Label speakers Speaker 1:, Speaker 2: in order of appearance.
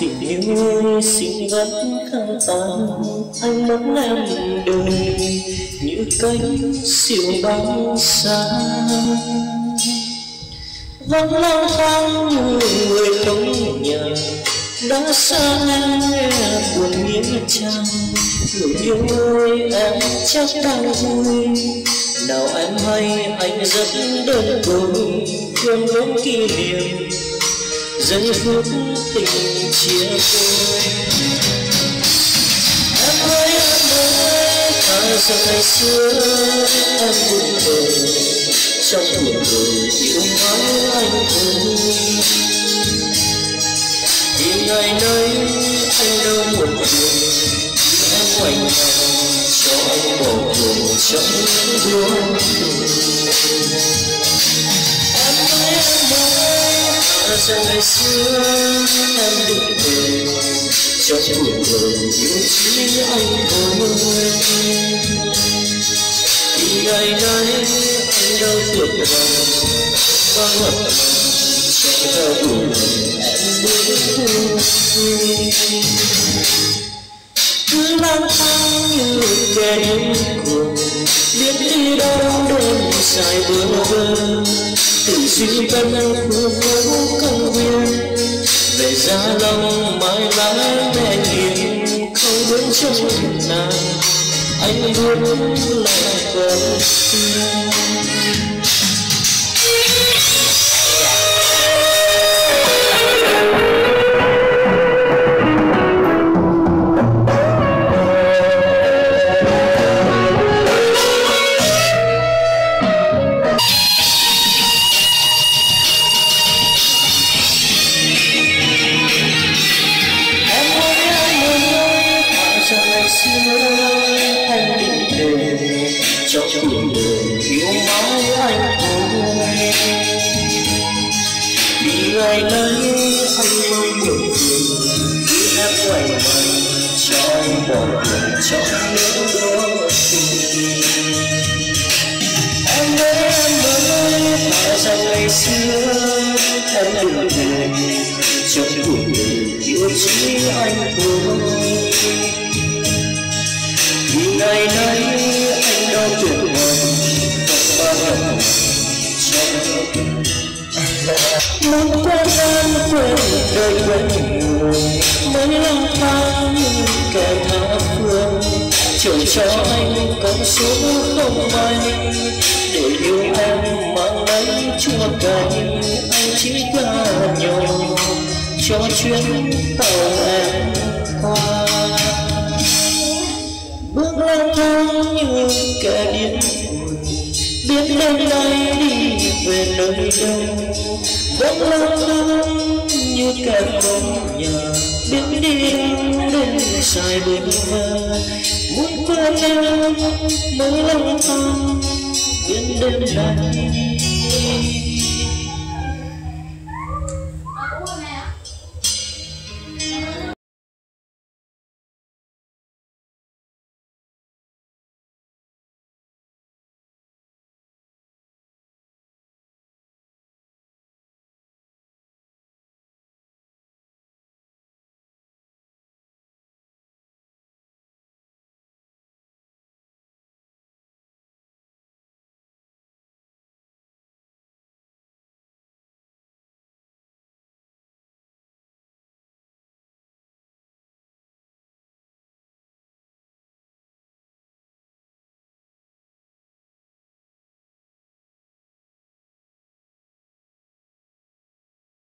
Speaker 1: tình yêu xin gắn khăn tàn, anh muốn em đời như cánh siêu bóng xa. Vẫn lang thang như người không nhà, đã xa em buồn nghĩa trang người yêu ơi, em chắc đang vui. Nào em hay anh rất đơn côi thương những kỷ niệm giây phút tình chia đôi. Em ơi em ơi ta giờ ngày xưa, em buồn đời trong cuộc đời yêu mãi anh thôi vì ngày nay anh đâu một buồn, em ngoảnh nhau cho anh bỏ cuộc trong những buồn. Cho ngày xưa em định về trong cuộc đời yêu chỉ anh thôi thì ngày nay anh đâu tuyệt vọng và ngọt trong theo đuổi em bước cứ lang thang như kẻ điên cuồng biết đi đâu đêm dài bơ vơ tự suy tâm khu phố về ra lòng mai lá mẹ hiền không đến trong nàng. Anh luôn lại còn trong những người yêu mãi anh thôi vì ngày nay anh mong được quyền khi em quay mặt cho anh bỏ cuộc trong những đôi em ơi em ơi ta rằng ngày xưa em đừng về trong cuộc đời yêu chỉ anh thôi vì ngày nay muốn quên em quên đời quên người mới lang thang kẻ tha phương chờ cho anh con số không may để yêu em mang lấy chua cay anh chỉ ra nhau cho chuyến tàu em qua bước lang thang như kẻ điên biết đến đây đi về nơi đâu vẫn lang thang như kẻ không nhà biết đi đến sai bên vơ muốn quên em mới lang thang biết đến đây